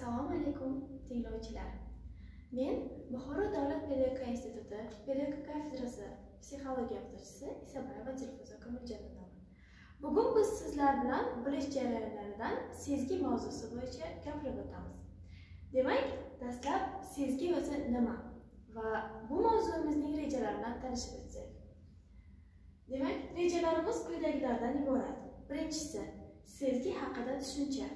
assalomu alaykum tinglovchilar. Men buxoro davlat pedagogika instituti pedagogika kafedrasi psixologiya o'qituvchisi isabayeva dilfuza komiljanova. Bugun biz sizlar bilan bilish jarayonlaridan sezgi mavzusi bo'yicha gapirib o'tamiz. Demak dastlab sezgi o'zi nima va bu mavzuimizning rejalari bilan tanishib o'tsak. Demak rejalarimiz quyidagilardan iborat. Birinchisi sezgi haqida tushuncha.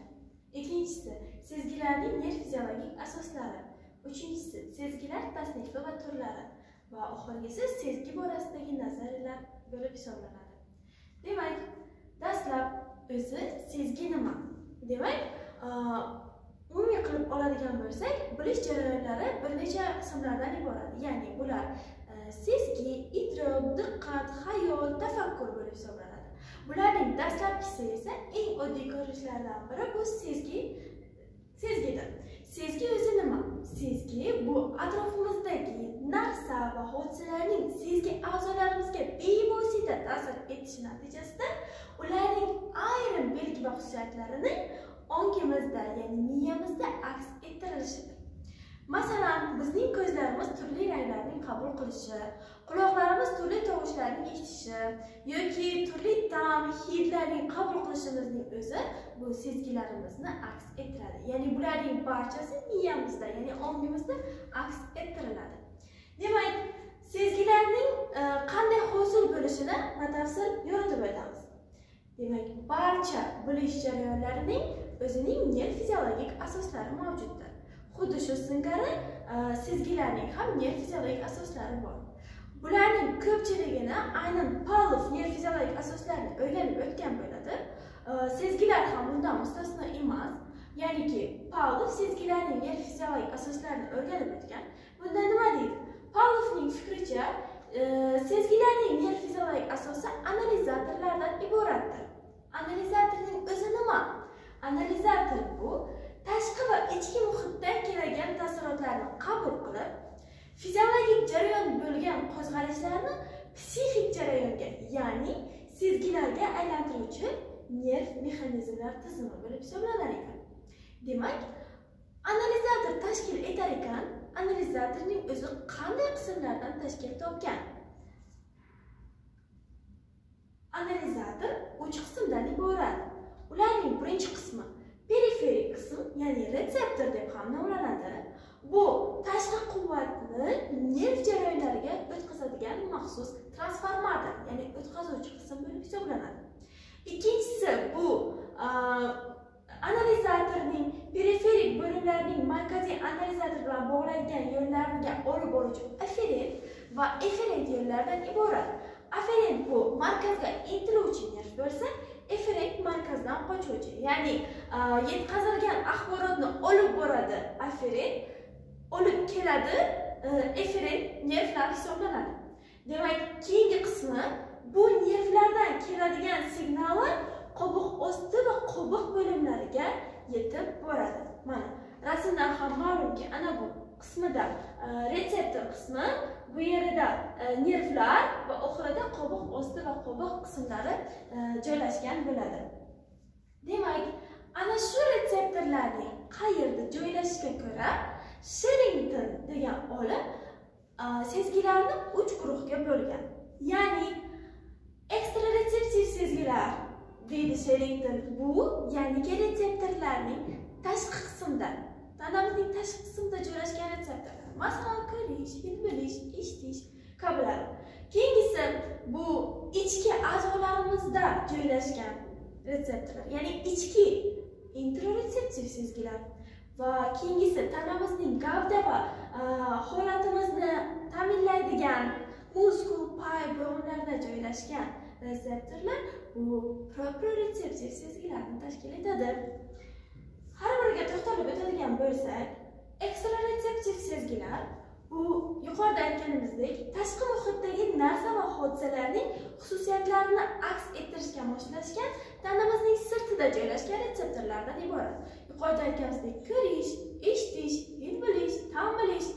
Ikkinchisi sezgilarning nerv fiziologik asoslari. Uchinchisi sezgilar tasnifi va turlari va oxirgisi sezgi borasidagi nazariyalar bo'lib hisoblanadi. Demak dastlab o'zi sezgi nima? Demak umumiy qilib oladigan bo'lsak bilish jarayonlari bir necha qismlardan iborat. Ya'ni bular e, sezgi idrok diqqat xayol tafakkur bo'lib hisoblanadi. Bularning dastlabkisi esa eng oddiy ko'rinishlardan biri bu sezgi sezgidir. Sezgi o'zi nima? Sezgi bu atrofimizdagi narsa va hodisalarning sezgi a'zolarimizga bevosita ta'sir etishi natijasida ularning ayrim belgi va xususiyatlarini ongimizda ya'ni miyamizda aks ettirilishidir masalan bizning ko'zlarimiz turli qabul qilishi quloqlarimiz turli tovushlarni eshitishi yoki turli ta'm hidlarni qabul qilishimizning o'zi bu sezgilarimizni aks ettiradi. Ya'ni bularning barchasi miyamizda ya'ni ongimizda aks ettiriladi. Demak sezgilarning e, qanday hosil bo'lishini batafsil yoritib o'tamiz demak barcha bilish jarayonlarining o'zining nerv fiziologik asoslari mavjuddir. Xuddi shu singari e, sezgilarning ham nerv fiziologik asoslari bor. Bularning ko'pchiligini aynan pavlov nerv fiziologik asoslarini o'rganib o'tgan bo'ladi. E, sezgilar ham bundan mustasno emas. Ya'niki pavlov sezgilarning nerv fiziologik asoslarini o'rganib o'tgan. Bunda nima deydi? Pavlovning fikricha e, sezgilarning nerv fiziologik asosi analizatorlardan iboratdir. Analizatorning o'zi nima? Analizator bu tashqi va ichki muhitdan keladigan taassurotlarni qabul qilib fiziologik jarayon bo'lgan qo'zg'alishlarni psixik jarayonga ya'ni sezgilarga aylantiruvchi nerv mexanizmlar tizimi bo'lib hisoblanar ekan. Demak analizator tashkil etar ekan analizatorning o'zi qanday qismlardan tashkil topgan? Analizator uch qismdan iborat. Ularning birinchi qismi periferik qism ya'ni retseptor deb ham nomlanadi. Bu tashqi quvvatni nerv jarayonlariga o'tkazadigan maxsus transformator ya'ni o'tkazuvchi qism bo'lib hisoblanadi. Ikkinchisi bu analizatorning periferik bo'limlarining markaziy analizator bilan bog'langan yo'llariga olib boruvchi aferent va eferent yo'llardan iborat. Aferent bu markazga intiluvchi nerv bo'lsa efferent markazdan qochuvchi ya'ni e, yetkazilgan axborotni olib boradi aferin olib keladi efferent nervlar hisoblanadi. Demak keyingi qismi bu nervlardan keladigan signallar qobiq osti va qobiq bo'limlariga yetib boradi. Mana rasmdan ham ma'lumki ana bu qismida e, retseptor qismi bu yerida e, nervlar va oxirida qobiq osti va qobiq qismlari e, joylashgan bo'ladi. Demak ana shu retseptorlarning qayerda joylashishiga ko'ra sherington degan olim sezgilarni uch guruhga bo'lgan. Ya'ni ekstraretseptiv sezgilar deydi sherington bu yangi retseptorlarning tashqi qismida tanamizning tashqi qismida joylashgan retseptorlar masalan ko'rish hid bilish eshitish kabilar keyingisi bu ichki a'zolarimizda joylashgan retseptorlar ya'ni ichki introretseptiv sezgilar. Va keyingisi tanamizning gavda va holatimizni ta'minlaydigan muskul pay bo'g'imlarida joylashgan retseptorlar bu proproretseptiv sezgilarni tashkil etadi. Har to'xtalib o'tadigan bo'lsak ekstraretseptiv sezgilar bu yuqorida aytganimizdek tashqi muhitdagi narsa va hodisalarning xususiyatlarini aks ettirishga moslashgan tanamizning sirtida joylashgan retseptorlardan iborat. Yuqorida aytganimizdek ko'rish eshitish hid bilish ta'm bilish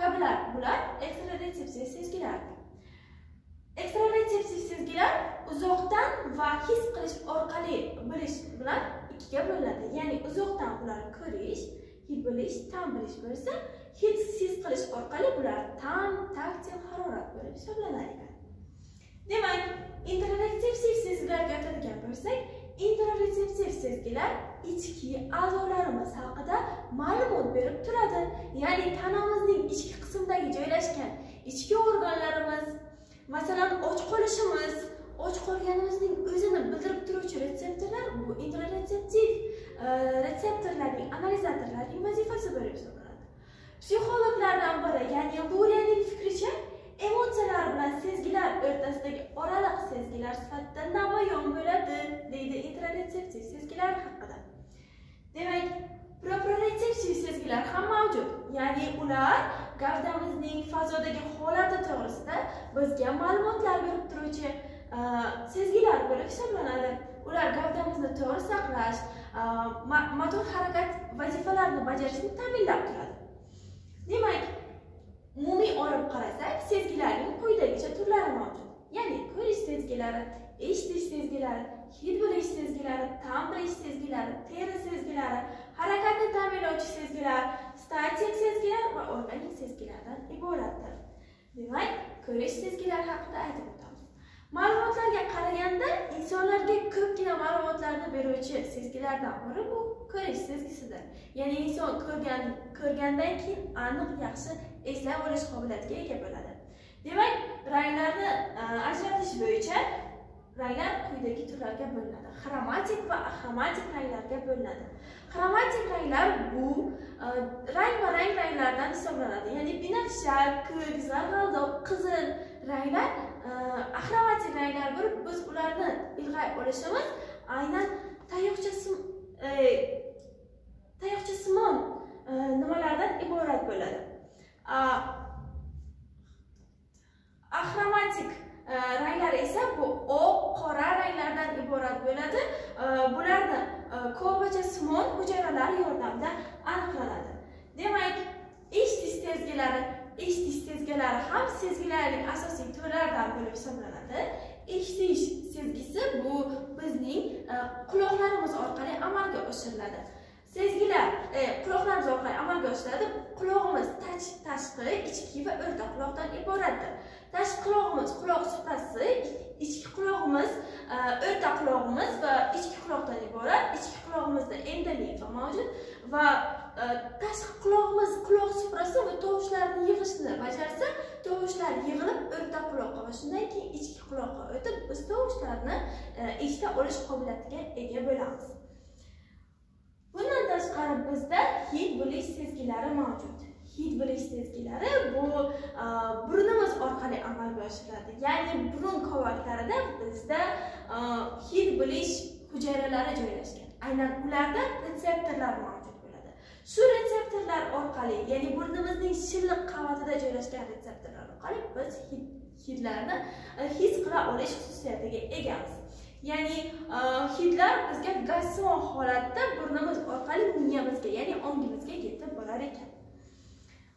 kabilar bular ekstraretseptiv sezgilar. Ekstraretseptiv sezgilar uzoqdan va his qilish orqali bilish bilan ikkiga bo'linadi ya'ni uzoqdan ularni ko'rish hid bilish tan bilish bo'lsa hid his qilish orqali bular tan taktil harorat bo'lib hisoblanar ekan. Demak introretseptiv sezgilarga o'tadigan bo'lsak interoreseptiv sezgilar ichki a'zolarimiz haqida ma'lumot berib turadi. Ya'ni tanamizning ichki qismidagi joylashgan ichki organlarimiz masalan och qolishimiz och qolganimizning o'zini bildirib turuvchi retseptorlar bu introretseptiv e, retseptorlarning analizatorlarining vazifasi bo'lib hisoblanadi. Psixologlardan biri ya'ni luriyaning fikricha emotsiyalar bilan sezgilar o'rtasidagi oraliq sezgilar sifatida namoyon bo'ladi deydi introretseptiv sezgilar haqida. Demak proproretseptiv sezgilar ham mavjud ya'ni ular gavdamizning fazodagi holati to'g'risida bizga ma'lumotlar berib turuvchi Э, sezgilar bo'lib hisoblanadi. Ular gavdamizni to'g'ri saqlash e, motor harakat vazifalarini bajarishni ta'minlab turadi. Demak umumiy olib qarasak sezgilarning quyidagicha turlari mavjud. Ya'ni ko'rish sezgilari eshitish sezgilari hid bilish sezgilari ta'm bilish sezgilari teri sezgilari harakatni ta'minlovchi sezgilar statik sezgilar va organik sezgilardan iboratdir. Demak ko'rish sezgilari haqida aytib ma'lumotlarga qaraganda insonlarga ko'pgina ma'lumotlarni beruvchi sezgilardan biri bu ko'rish sezgisidir. Ya'ni inson ko'rgan ko'rgandan keyin aniq yaxshi eslab olish qobiliyatiga ega bo'ladi. Demak ranglarni e, ajratish bo'yicha ranglar quyidagi turlarga bo'linadi. Xromatik va axromatik ranglarga bo'linadi. Xromatik ranglar bu e, rang va rang ranglardan hisoblanadi. Ya'ni binafsha ko'k zarg'aldoq qizil ranglar Э, axromatik ranglar bo'lib biz ularni ilg'ay olishimiz aynan tayoqchasi э, tayoqchasimon э, nimalardan iborat bo'ladi? Axromatik ranglar esa bu oq qora ranglardan iborat bo'ladi. Bularni kolbachasimon hujayralar yordamida aniqlanadi. Demak eshitish sezgilari eshitish sezgilari ham sezgilarning asos turlaridan bo'lib hisoblanadi. Eshitish sezgisi bu bizning e, quloqlarimiz orqali amalga oshiriladi. Sezgilar e, quloqlarimiz orqali amalga oshiriladi qulog'imiz tashqi ichki va o'rta quloqdan iboratdir. Tashqi qulog'imiz quloq suprasi ichki qulog'imiz e, o'rta qulog'imiz va ichki quloqdan iborat. Ichki qulog'imizda endolimfa mavjud va Э, tashqi quloqimiz quloq suprasi va tovushlarni yig'ishni bajarsa tovushlar yig'ilib o'rta quloqqa va shundan keyin ichki quloqqa o'tib biz tovushlarni eshita olish qobiliyatiga ega bo'lamiz. Bundan tashqari bizda hid bilish sezgilari mavjud. Hid bilish sezgilari bu e, burnimiz orqali amalga oshiriladi. Ya'ni burun qovaklarida bizda e, hid bilish hujayralari joylashgan. Aynan ularda retseptorlar mavjud. Shu retseptorlar orqali ya'ni burnimizning shilliq qavatida joylashgan retseptorlar orqali biz hidlarni e, his qila olish xususiyatiga egamiz. Ya'ni e, hidlar bizga gazsimon holatda burnimiz orqali miyamizga ya'ni ongimizga yetib borar ekan.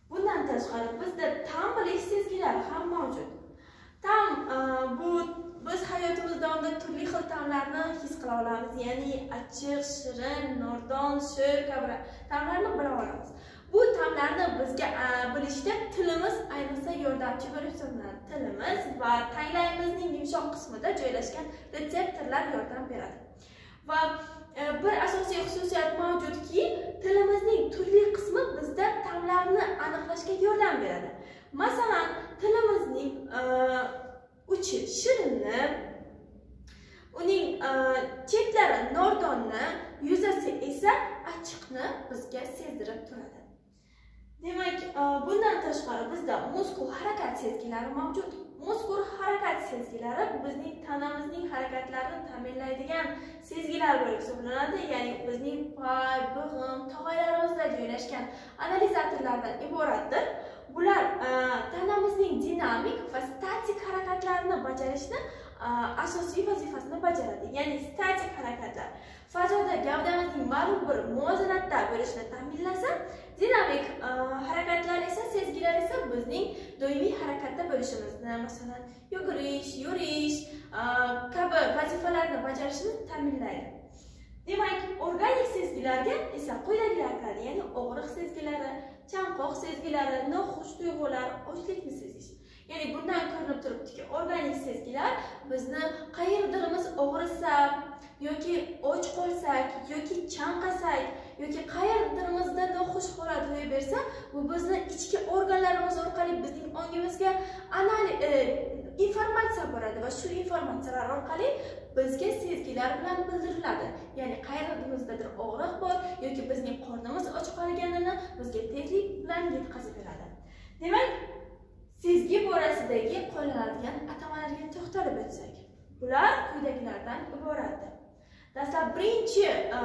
Bundan tashqari bizda ta'm bilish sezgilari ham mavjud. Ta'm e, bu biz hayotimiz davomida turli xil ta'mlarni his qila olamiz. Ya'ni achchiq shirin nordon sho'r kabi ta'mlarni bila olamiz. Bu ta'mlarni bizga bilishda tilimiz ayniqsa yordamchi bo'lib hisoblanadi tilimiz va tanglayimizning yumshoq qismida joylashgan retseptorlar yordam beradi. Va e, bir asosiy xususiyat mavjudki tilimizning turli qismi bizda ta'mlarni aniqlashga yordam beradi. Masalan tilimizning e, uchi shirinni uning e, chetlari nordonni yuzasi esa achchiqni bizga sezdirib turadi. Demak e, bundan tashqari bizda muskul harakat sezgilari mavjud. Muskul harakat sezgilari bizning tanamizning harakatlarini ta'minlaydigan sezgilar bo'lib hisoblanadi. Ya'ni bizning pay big'im tog'aylarimizda joylashgan analizatorlardan iboratdir. Bular e, tanamizning dinamik va statik harakatlarini bajarishni e, asosiy vazifasini bajaradi. Ya'ni statik harakatlar. Fazoda gavdamizning ma'lum bir muvozanatda bo'lishini ta'minlasa dinamik e, harakatlar esa sezgilar esa bizning doimiy harakatda bo'lishimizni masalan yugurish yurish kabi vazifalarni bajarishni ta'minlaydi. Demak organik sezgilarga esa quyidagilar kiradi ya'ni og'riq sezgilari chanqoq sezgilari noxush tuyg'ular ochlikni sezish. Ya'ni bundan ko'rinib turibdiki organik sezgilar bizni qayerdirimiz og'risa yoki och qolsak yoki chanqasak yoki qayerdirimizda noxush holat ro'y bersa bu bizni ichki organlarimiz orqali bizning ongimizga anal e, informatsiya boradi va shu informatsiyalar orqali bizga sezgilar bilan bildiriladi. Ya'ni qayerdimizdadir og'riq bor yoki bizning qornimiz och qolganini bizga tezlik bilan yetkazib beradi. Demak sezgi borasidagi qo'llaniladigan atamalarga to'xtalib o'tsak bular quyidagilardan iboratdir dastlab birinchi e,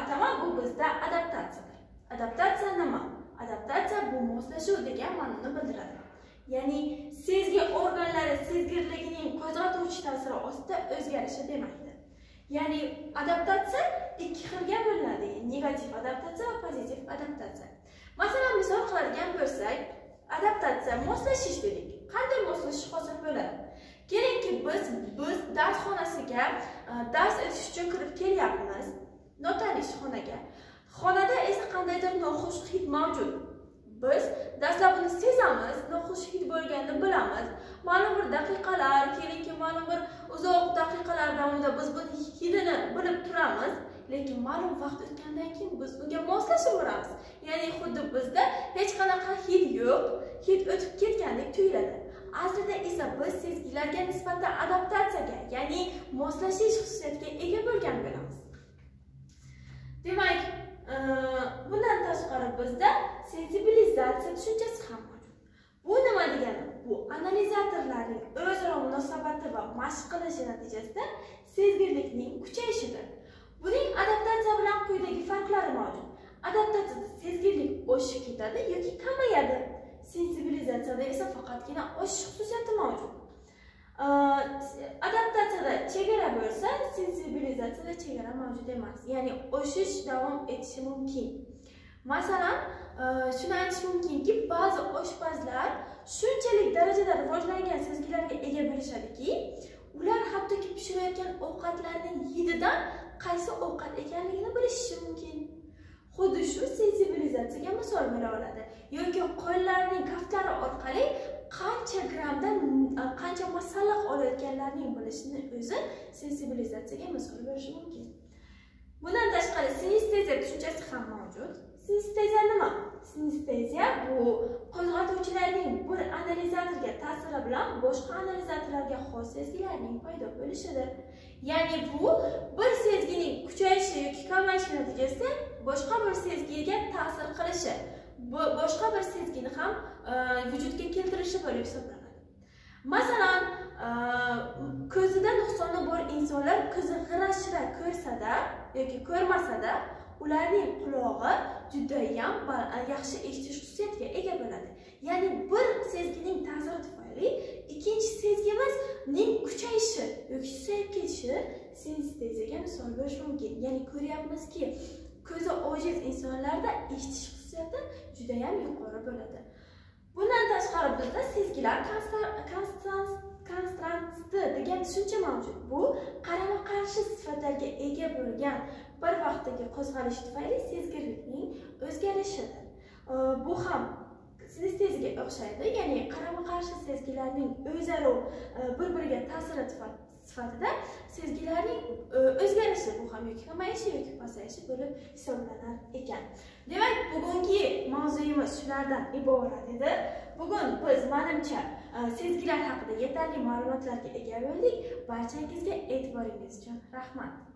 atama bu bizda adaptatsiyadir. Adaptatsiya nima? Adaptatsiya bu moslashuv degan ma'noni bildiradi. Ya'ni sezgi organlari sezgirligining qo'zg'atuvchi ta'siri ostida o'zgarishi demakdir ya'ni adaptatsiya ikki xilga bo'linadi. Negativ adaptatsiya va pozitiv adaptatsiya. Masalan misol qiladigan bo'lsak adaptatsiya moslashish dedik. Qanday moslashish hosil bo'ladi? Kelinki biz biz dars xonasiga e, dars o'tish uchun kirib kelyapmiz. Notanish xonaga. Xonada esa qandaydir noxush hid mavjud. Biz dastlab uni sezamiz noxush hid bo'lganini bilamiz. Ma'lum bir daqiqalar kelinki ma'lum bir uzoq daqiqalar davomida biz buni hidini bilib turamiz. Lekin ma'lum vaqt o'tgandan keyin biz unga moslashib ya'ni xuddi bizda hech qanaqa hid yo'q. Hid o'tib ketgandek tuyuladi. Aslida esa biz sezgilarga nisbatan adaptatsiyaga ya'ni moslashish xususiyatiga ega bo'lgan bo'lamiz. Demak Э, bundan tashqari bizda sensibilizatsiya tushunchasi ham mavjud bu nima degani? Bu analizatorlarning o'zaro munosabati va mashq qilishi natijasida sezgirlikning kuchayishidir buning adaptatsiya bilan quyidagi farqlari mavjud. Adaptatsiyada sezgirlik oshib ketadi yoki kamayadi. Sensibilizatsiyada esa faqatgina oshish xususiyati mavjud. Adaptatsiyada chegara bo'lsa sensibilizatsiyada chegara mavjud emas ya'ni oshish davom etishi mumkin masalan e, shuni aytish mumkinki ba'zi oshpazlar shunchalik darajada rivojlangan sezgilarga ega bo'lishadiki ular hattoki pishirayotgan ovqatlarni hididan qaysi ovqat ekanligini bilishishi mumkin xuddi shu sensibilizatsiyaga misol bera oladi. Yoki qo'llarining kaftlari orqali qancha grammdan qancha masalliq olayotganlarining bilishini o'zi sensibilizatsiyaga misol bo'lishi mumkin. Bundan tashqari sinesteziya tushunchasi ham mavjud. Sinesteziya nima? Sinesteziya bu qo'zg'atuvchilarning bir analizatorga ta'siri bilan boshqa analizatorlarga xos sezgilarning paydo bo'lishidir. Ya'ni bu bir sezgining kuchayishi yoki kamayishi natijasida boshqa bir sezgiga ta'sir qilishi boshqa bir sezgini ham vujudga keltirishi bo'lib hisoblanadi masalan e, ko'zida nuqsoni bor insonlar ko'zi g'ira shira ko'rsada yoki ko'rmasada ularning qulog'i judayam yaxshi eshitish xususiyatiga ega bo'ladi. Ya'ni bir sezgining ta'siri tufayli ikkinchi sezgimizning kuchayishi yoki susayib ketishi sinesteziyaga misol bo'lishi mumkin. Ya'ni ko'ryapmizki ko'zi ojiz insonlarda eshitish xususiyati judayam yuqori bo'ladi. Bundan tashqari bizda sezgilar konstranti degan tushuncha mavjud. Bu qarama qarshi sifatlarga ega bo'lgan bir vaqtdagi qo'zg'alish tufayli sezgirlikning o'zgarishidir bu ham sinesteziyaga o'xshaydi ya'ni qarama qarshi sezgilarning o'zaro e, bir biriga ta'siri sifatida sezgilarning e, o'zgarishi bu ham yoki kamayishi yoki pasayishi bo'lib hisoblanar ekan. Demak bugungi mavzuyimiz shulardan iborat edi. Bugun biz manimcha e, sezgilar haqida yetarli ma'lumotlarga ega bo'ldik. Barchangizga e'tiboringiz uchun rahmat.